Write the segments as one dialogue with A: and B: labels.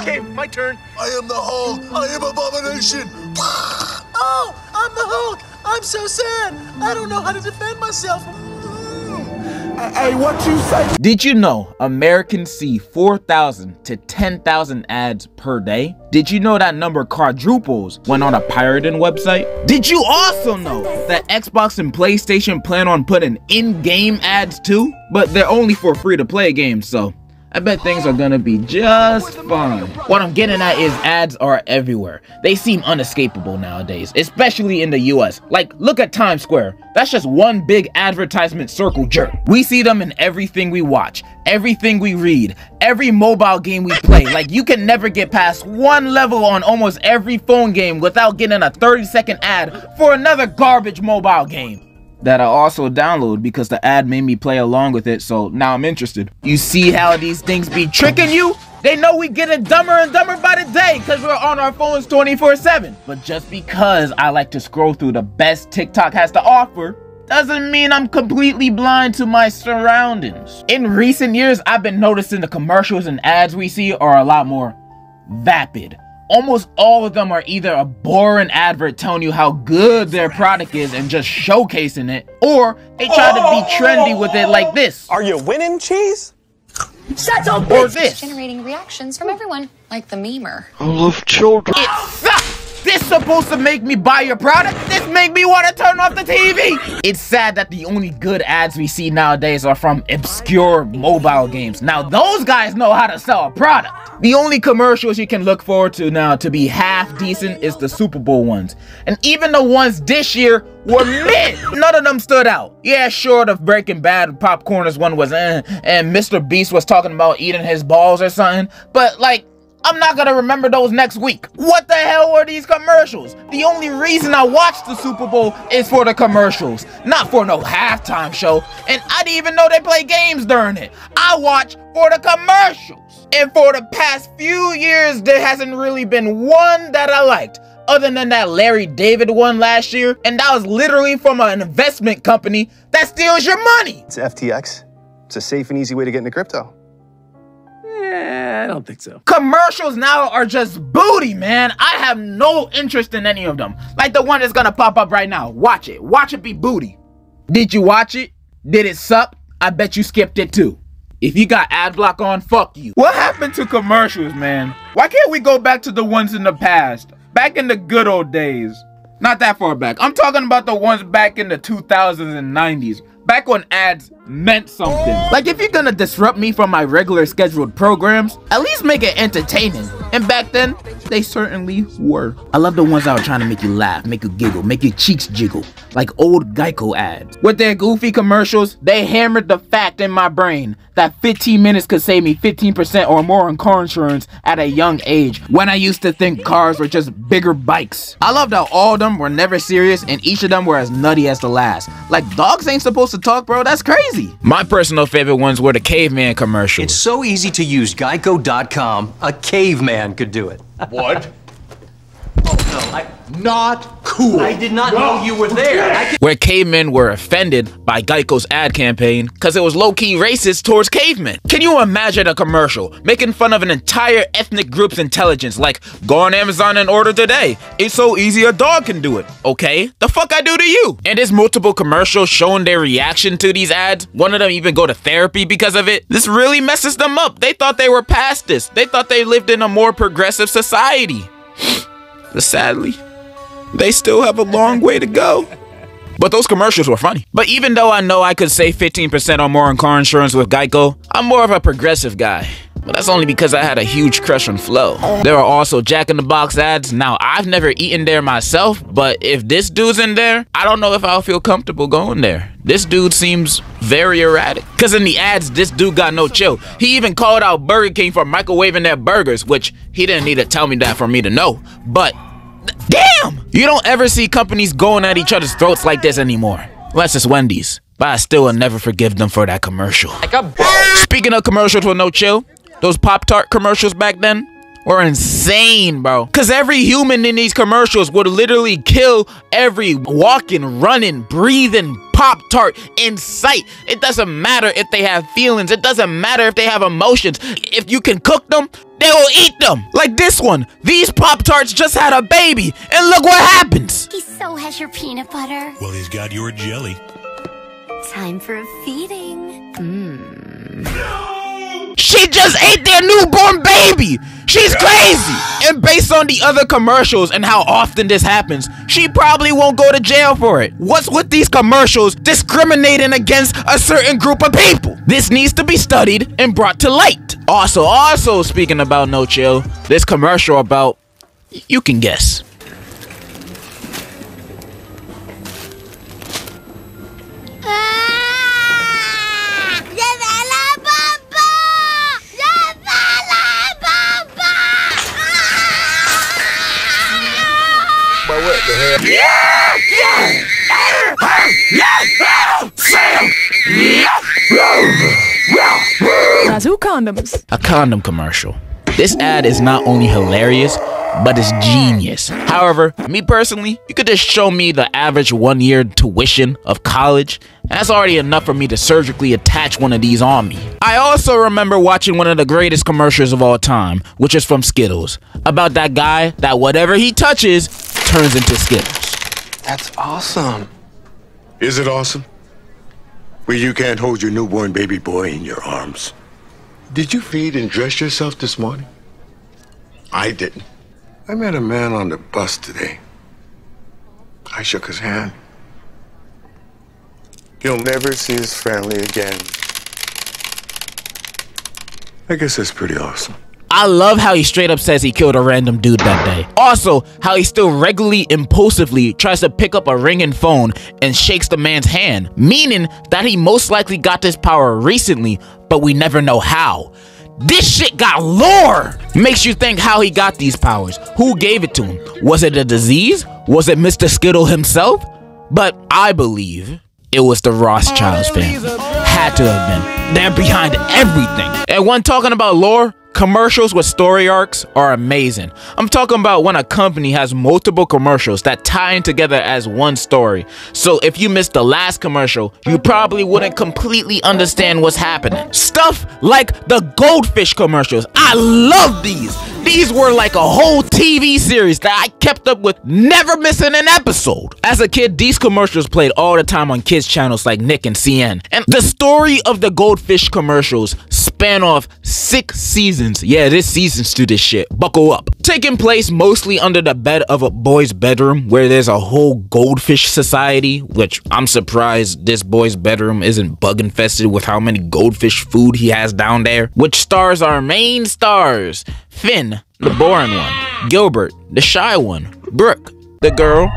A: Okay, my turn.
B: I am the Hulk. I am Abomination.
C: Oh, I'm the Hulk. I'm so sad. I don't know how to defend myself.
D: Hey, what you say?
E: Did you know Americans see 4,000 to 10,000 ads per day? Did you know that number quadruples when on a pirated website? Did you also know that Xbox and PlayStation plan on putting in-game ads too? But they're only for free-to-play games, so I bet things are gonna be just fine. What I'm getting at is ads are everywhere. They seem unescapable nowadays, especially in the US. Like, look at Times Square. That's just one big advertisement circle jerk. We see them in everything we watch, everything we read, every mobile game we play. Like, you can never get past one level on almost every phone game without getting a 30 second ad for another garbage mobile game that I also download because the ad made me play along with it, so now I'm interested. You see how these things be tricking you? They know we getting dumber and dumber by the day because we're on our phones 24-7. But just because I like to scroll through the best TikTok has to offer, doesn't mean I'm completely blind to my surroundings. In recent years, I've been noticing the commercials and ads we see are a lot more vapid almost all of them are either a boring advert telling you how good their product is and just showcasing it, or they try to be trendy with it like this.
A: Are you winning, Cheese?
F: Shut up,
E: Or this.
F: Generating reactions from everyone, like the memer.
D: I love children.
E: It sucks! This supposed to make me buy your product? Make me want to turn off the TV! It's sad that the only good ads we see nowadays are from obscure mobile games. Now those guys know how to sell a product. The only commercials you can look forward to now to be half decent is the Super Bowl ones. And even the ones this year were mid. None of them stood out. Yeah, short of Breaking Bad, Popcorners one was eh, and Mr. Beast was talking about eating his balls or something. But like, I'm not gonna remember those next week. What the hell were these commercials? The only reason I watched the Super Bowl is for the commercials, not for no halftime show. And I didn't even know they play games during it. I watch for the commercials. And for the past few years, there hasn't really been one that I liked. Other than that Larry David one last year, and that was literally from an investment company that steals your money.
A: It's FTX. It's a safe and easy way to get into crypto.
G: Eh, I don't think so.
E: Commercials now are just booty, man. I have no interest in any of them. Like the one that's gonna pop up right now. Watch it. Watch it be booty. Did you watch it? Did it suck? I bet you skipped it too. If you got ad block on, fuck you. What happened to commercials, man? Why can't we go back to the ones in the past? Back in the good old days. Not that far back. I'm talking about the ones back in the 2000s and 90s. Back when ads meant something. Like if you're gonna disrupt me from my regular scheduled programs, at least make it entertaining. And back then, they certainly were. I love the ones that were trying to make you laugh, make you giggle, make your cheeks jiggle, like old Geico ads. With their goofy commercials, they hammered the fact in my brain that 15 minutes could save me 15% or more on car insurance at a young age when I used to think cars were just bigger bikes. I loved how all of them were never serious and each of them were as nutty as the last. Like dogs ain't supposed to talk, bro. That's crazy. My personal favorite ones were the caveman commercials.
H: It's so easy to use Geico.com, a caveman could do it.
D: What? No, I, not cool.
H: I did not know you were there. I can-
E: where cavemen were offended by Geico's ad campaign because it was low-key racist towards cavemen. Can you imagine a commercial making fun of an entire ethnic group's intelligence like, go on Amazon and order today. It's so easy a dog can do it. Okay, the fuck I do to you? And there's multiple commercials showing their reaction to these ads. One of them even go to therapy because of it. This really messes them up. They thought they were past this. They thought they lived in a more progressive society. But sadly, they still have a long way to go. But those commercials were funny. But even though I know I could save 15% or more on car insurance with Geico, I'm more of a progressive guy. But that's only because I had a huge crush on Flo. There are also Jack in the Box ads. Now, I've never eaten there myself, but if this dude's in there, I don't know if I'll feel comfortable going there. This dude seems very erratic. Cause in the ads, this dude got no chill. He even called out Burger King for microwaving their burgers, which he didn't need to tell me that for me to know. But Damn! You don't ever see companies going at each other's throats like this anymore. Unless it's Wendy's. But I still will never forgive them for that commercial. Like Speaking of commercials with no chill, those Pop Tart commercials back then, were insane, bro. Cause every human in these commercials would literally kill every walking, running, breathing Pop Tart in sight. It doesn't matter if they have feelings. It doesn't matter if they have emotions. If you can cook them, they will eat them. Like this one. These Pop Tarts just had a baby, and look what happens.
I: He so has your peanut butter.
B: Well, he's got your jelly.
I: Time for a feeding. Hmm.
E: She just ate their newborn baby. She's crazy. And based on the other commercials and how often this happens, she probably won't go to jail for it. What's with these commercials discriminating against a certain group of people? This needs to be studied and brought to light. Also, also speaking about No Chill, this commercial about you can guess.
J: Razoo condoms.
E: a condom commercial. This ad is not only hilarious, but it's genius. However, me personally, you could just show me the average one year tuition of college, and that's already enough for me to surgically attach one of these on me. I also remember watching one of the greatest commercials of all time, which is from Skittles, about that guy that whatever he touches turns into Skittles.
A: That's awesome.
B: Is it awesome? Well, you can't hold your newborn baby boy in your arms. Did you feed and dress yourself this morning? I didn't. I met a man on the bus today. I shook his hand.
A: He'll never see his family again.
B: I guess that's pretty awesome.
E: I love how he straight up says he killed a random dude that day. Also, how he still regularly impulsively tries to pick up a ringing phone and shakes the man's hand, meaning that he most likely got this power recently, but we never know how. This shit got lore! Makes you think how he got these powers. Who gave it to him? Was it a disease? Was it Mr. Skittle himself? But I believe it was the Rothschilds family. Had to have been. They're behind everything. And when talking about lore, commercials with story arcs are amazing. I'm talking about when a company has multiple commercials that tie in together as one story. So if you missed the last commercial, you probably wouldn't completely understand what's happening. Stuff like the goldfish commercials. I love these. These were like a whole TV series that I kept up with, never missing an episode. As a kid, these commercials played all the time on kids channels like Nick and CN. And the story of the goldfish commercials span off six seasons. Yeah, this seasons to this shit. Buckle up. Taking place mostly under the bed of a boy's bedroom where there's a whole goldfish society, which I'm surprised this boy's bedroom isn't bug infested with how many goldfish food he has down there. Which stars our main stars Finn, the boring one, Gilbert, the shy one, Brooke, the girl,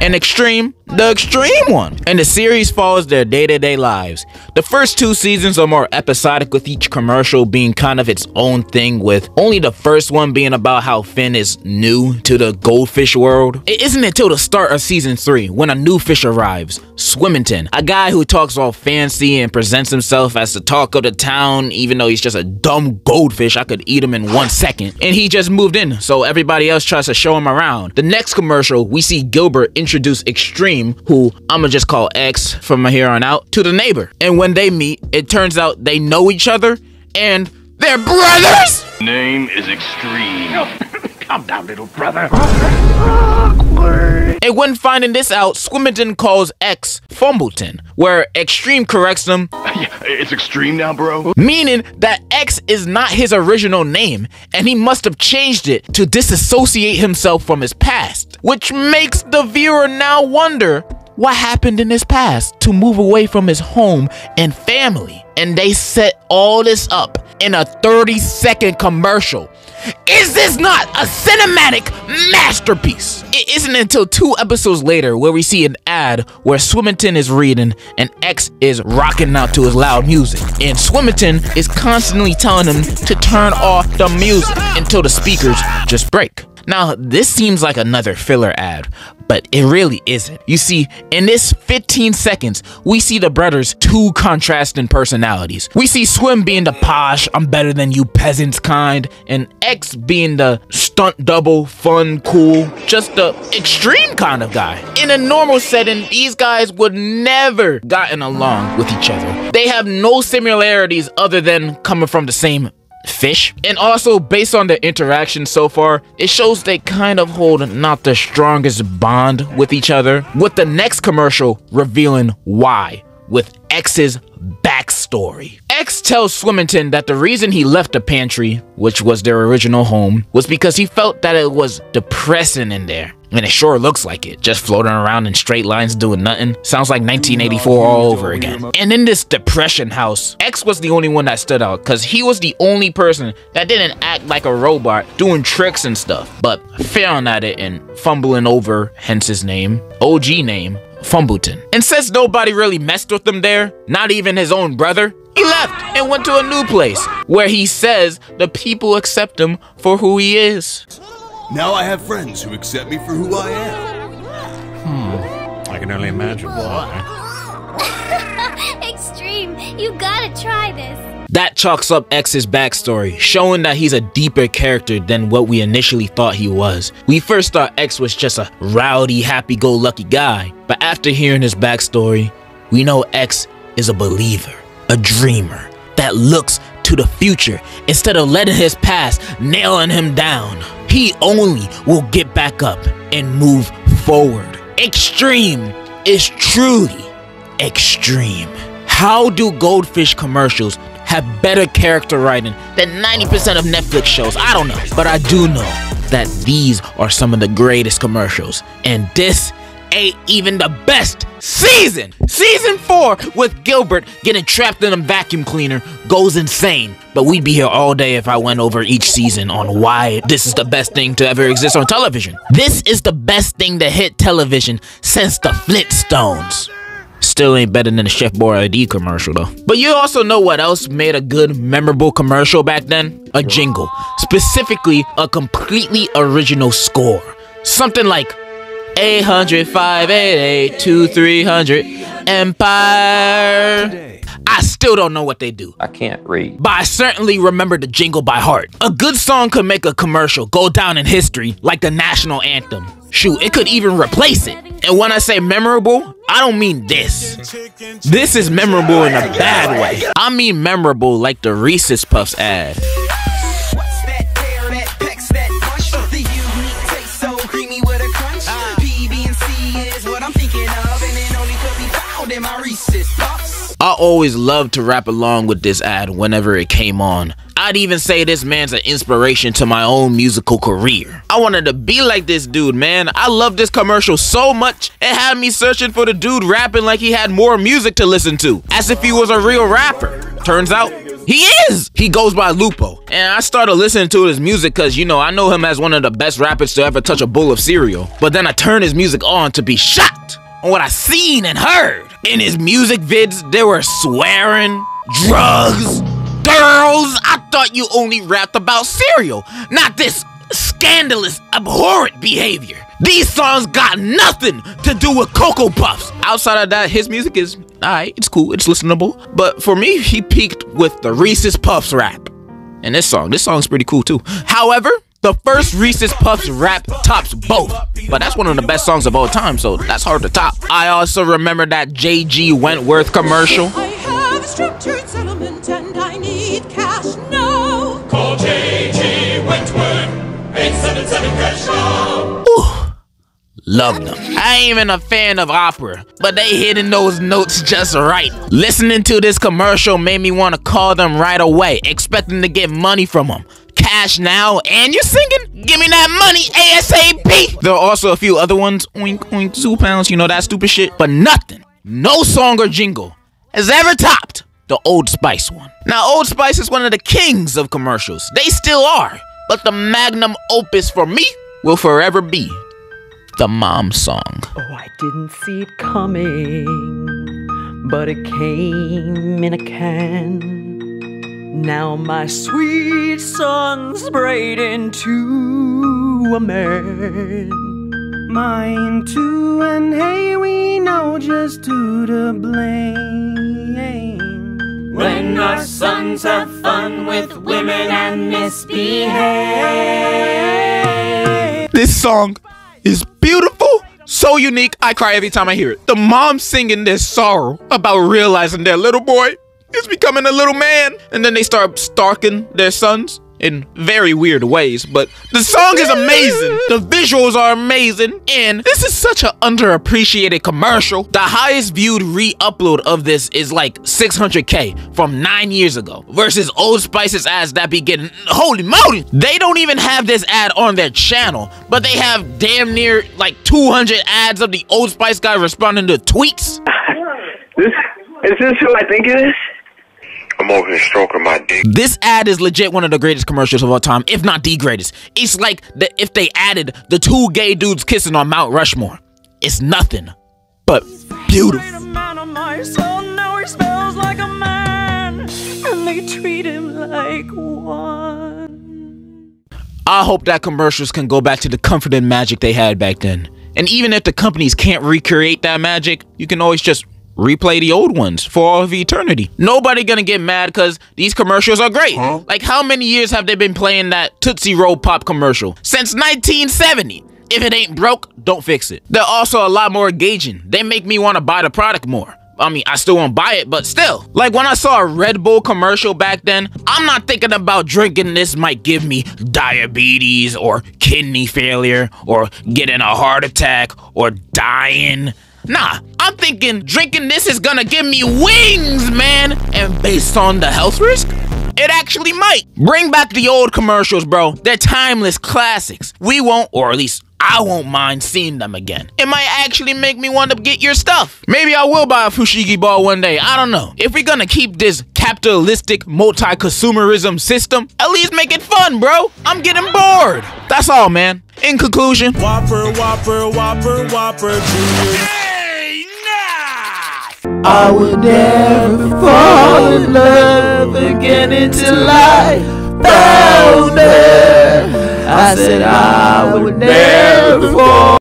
E: and Extreme, the extreme one. And the series follows their day to day lives. The first two seasons are more episodic, with each commercial being kind of its own thing, with only the first one being about how Finn is new to the goldfish world. It isn't until the start of season three when a new fish arrives Swimmington, a guy who talks all fancy and presents himself as the talk of the town, even though he's just a dumb goldfish. I could eat him in one second. And he just moved in, so everybody else tries to show him around. The next commercial, we see Gilbert introduce Extreme, who I'ma just call X from here on out, to the neighbor. And when they meet, it turns out they know each other and they're brothers!
K: Name is Extreme.
G: Calm down, little brother.
E: And when finding this out, Swimmington calls X Fumbleton, where Extreme corrects him,
K: It's Extreme now, bro.
E: meaning that X is not his original name, and he must have changed it to disassociate himself from his past, which makes the viewer now wonder what happened in his past to move away from his home and family. And they set all this up in a 30 second commercial. Is this not a cinematic masterpiece. It isn't until two episodes later where we see an ad where Swimmington is reading and X is rocking out to his loud music. And Swimmington is constantly telling him to turn off the music until the speakers just break. Now, this seems like another filler ad, but it really isn't. You see, in this 15 seconds, we see the brothers' two contrasting personalities. We see Swim being the posh, I'm better than you peasants kind, and X being the stunt double, fun, cool, just the extreme kind of guy. In a normal setting, these guys would never gotten along with each other. They have no similarities other than coming from the same fish. And also, based on their interaction so far, it shows they kind of hold not the strongest bond with each other. With the next commercial revealing why, with X's backstory. X tells Swimmington that the reason he left the pantry, which was their original home, was because he felt that it was depressing in there. And it sure looks like it. Just floating around in straight lines doing nothing. Sounds like 1984 all over again. And in this depression house, X was the only one that stood out because he was the only person that didn't act like a robot doing tricks and stuff, but failing at it and fumbling over, hence his name, OG name, Fumbleton. And since nobody really messed with him there, not even his own brother, he left and went to a new place where he says the people accept him for who he is.
J: Now I have friends who accept me for who I am.
L: Hmm. I can only imagine why.
I: Extreme, you gotta try this.
E: That chalks up X's backstory, showing that he's a deeper character than what we initially thought he was. We first thought X was just a rowdy, happy-go-lucky guy, but after hearing his backstory, we know X is a believer, a dreamer, that looks to the future instead of letting his past nailing him down. He only will get back up and move forward. Extreme is truly extreme. How do goldfish commercials have better character writing than 90% of Netflix shows? I don't know, but I do know that these are some of the greatest commercials. And this ain't even the best season. Season 4 with Gilbert getting trapped in a vacuum cleaner goes insane. But we'd be here all day if I went over each season on why this is the best thing to ever exist on television. This is the best thing to hit television since the Flintstones. Still ain't better than the Chef Boyardee commercial though. But you also know what else made a good, memorable commercial back then? A jingle. Specifically, a completely original score. Something like 800 588 2300 Empire. I still don't know what they do.
M: I can't read.
E: But I certainly remember the jingle by heart. A good song could make a commercial go down in history like the national anthem. Shoot, it could even replace it. And when I say memorable, I don't mean this. This is memorable in a bad way. I mean memorable like the Reese's Puffs ad. I always loved to rap along with this ad whenever it came on. I'd even say this man's an inspiration to my own musical career. I wanted to be like this dude, man. I love this commercial so much, it had me searching for the dude rapping like he had more music to listen to, as if he was a real rapper. Turns out, he is! He goes by Lupo. And I started listening to his music because, you know, I know him as one of the best rappers to ever touch a bowl of cereal. But then I turned his music on to be shocked on what I seen and heard. In his music vids, there were swearing, drugs, girls. I thought you only rapped about cereal, not this scandalous, abhorrent behavior. These songs got nothing to do with Cocoa Puffs. Outside of that, his music is alright, it's cool, it's listenable. But for me, he peaked with the Reese's Puffs rap. And this song, this song's pretty cool too. However, the first Reese's Puffs rap tops both, but that's one of the best songs of all time, so that's hard to top. I also remember that JG Wentworth commercial.
N: I have a structured settlement and I need cash now. Call JG Wentworth, 877 cash now.
E: Ooh, loved them. I ain't even a fan of opera, but they hitting those notes just right. Listening to this commercial made me want to call them right away, expecting to get money from them cash now and you're singing? Give me that money ASAP. There are also a few other ones, oink oink, two pounds, you know that stupid shit. But nothing, no song or jingle has ever topped the Old Spice one. Now, Old Spice is one of the kings of commercials. They still are. But the magnum opus for me will forever be the mom song.
M: Oh, I didn't see it coming, but it came in a can. Now my sweet son's sprayed into a man.
O: Mine too, and hey, we know just who to blame.
N: When our sons have fun with women and misbehave.
E: This song is beautiful, so unique, I cry every time I hear it. The mom singing their sorrow about realizing their little boy is becoming a little man, and then they start stalking their sons in very weird ways, but the song is amazing. The visuals are amazing, and this is such an underappreciated commercial. The highest viewed re-upload of this is like 600k from nine years ago versus Old Spice's ads that be getting holy moly. They don't even have this ad on their channel, but they have damn near like 200 ads of the Old Spice guy responding to tweets.
P: this is this who I think it is?
B: I'm over here stroking my dick.
E: This ad is legit one of the greatest commercials of all time, if not the greatest. It's like the, if they added the two gay dudes kissing on Mount Rushmore. It's nothing but beautiful. I hope that commercials can go back to the comfort and magic they had back then. And even if the companies can't recreate that magic, you can always just replay the old ones for all of eternity. Nobody gonna get mad because these commercials are great. Huh? Like how many years have they been playing that Tootsie Roll Pop commercial? Since 1970. If it ain't broke, don't fix it. They're also a lot more engaging. They make me want to buy the product more. I mean, I still won't buy it, but still. Like when I saw a Red Bull commercial back then, I'm not thinking about drinking this might give me diabetes or kidney failure or getting a heart attack or dying. Nah, I'm thinking drinking this is gonna give me wings, man. And based on the health risk, it actually might. Bring back the old commercials, bro. They're timeless classics. We won't, or at least I won't mind seeing them again. It might actually make me want to get your stuff. Maybe I will buy a Fushigi ball one day. I don't know. If we're gonna keep this capitalistic multi-consumerism system, at least make it fun, bro. I'm getting bored. That's all, man. In conclusion.
Q: Whopper, Whopper, Whopper, Whopper, Junior.
C: I would never fall in love again until I found her. I said I would never fall.